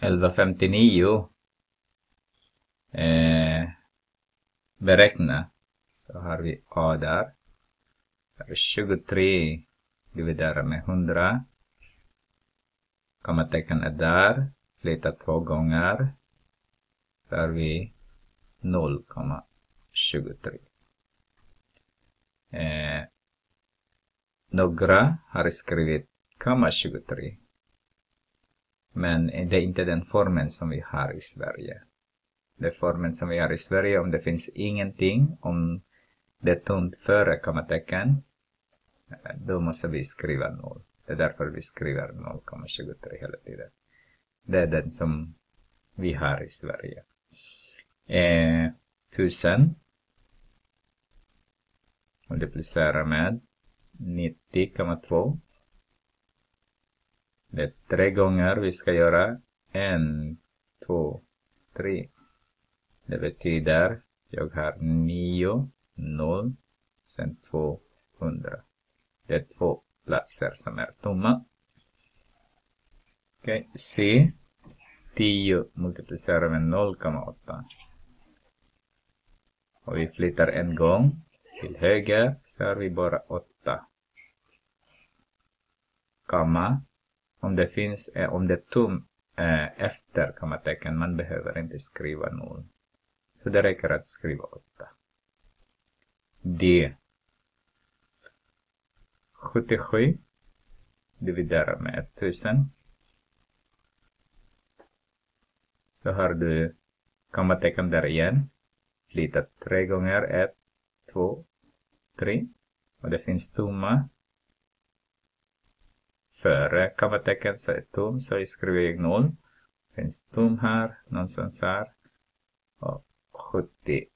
1159 eh, beräkna. Så har vi A där. 23 dividerat med 100. Kommatecken är där. Flytta två gånger. Så har vi 0,23. Eh, några har skrivit 0,23. Men det är inte den formen som vi har i Sverige. Den formen som vi har i Sverige, om det finns ingenting, om det är tomt före kommatecken, då måste vi skriva 0. Det är därför vi skriver 0,23 hela tiden. Det är den som vi har i Sverige. Eh, tusen. Multiplicerar med 90,2 det är tre gånger vi ska göra. En, två, tre. Det betyder jag har nio, noll, sen tvåhundra. Det är två platser som är tomma. Okej, okay. C. 10 multiplicerar med 0,8. Och vi flyttar en gång till höger så har vi bara 8. Komma om det finns, eh, om det är tom eh, efter kommatecken, man behöver inte skriva 0. Så det räcker att skriva 8. D. 77 dividerar med 1000. Så har du kommatecken där igen. Flytta tre gånger. 1, 2, 3. Och det finns tomma före kommatecken så är tom, så jag skriver 0. Finns tom här, någonstans här. Och 77.